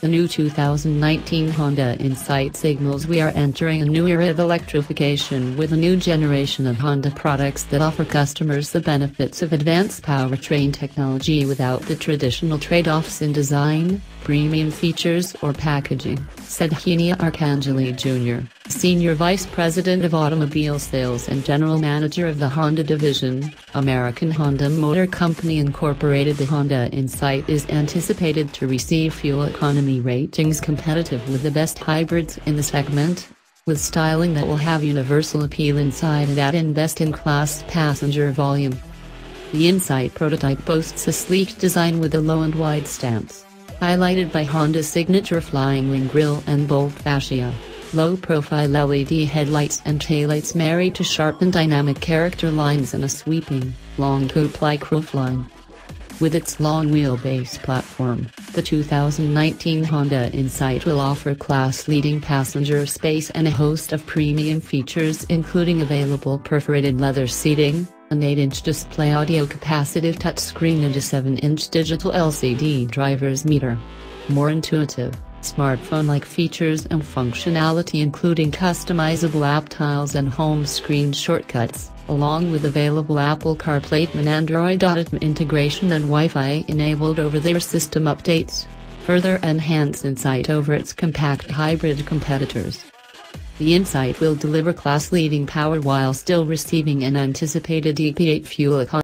The new 2019 Honda Insight signals we are entering a new era of electrification with a new generation of Honda products that offer customers the benefits of advanced powertrain technology without the traditional trade-offs in design, premium features or packaging, said Henio Arcangeli Jr., Senior Vice President of Automobile Sales and General Manager of the Honda Division, American Honda Motor Company Incorporated. The Honda Insight is anticipated to receive fuel economy ratings competitive with the best hybrids in the segment, with styling that will have universal appeal inside and out in best-in-class passenger volume. The Insight prototype boasts a sleek design with a low and wide stance highlighted by Honda's signature flying wing grille and bold fascia, low-profile LED headlights and taillights marry to sharp and dynamic character lines and a sweeping, long coupe-like roofline. With its long wheelbase platform, the 2019 Honda Insight will offer class-leading passenger space and a host of premium features including available perforated leather seating, an 8-inch display audio capacitive touchscreen and a 7-inch digital LCD driver's meter. More intuitive, smartphone-like features and functionality including customizable app tiles and home screen shortcuts, along with available Apple CarPlay and Android Auto integration and Wi-Fi enabled over-the-air system updates, further enhance insight over its compact hybrid competitors. The Insight will deliver class-leading power while still receiving an anticipated EPA fuel economy.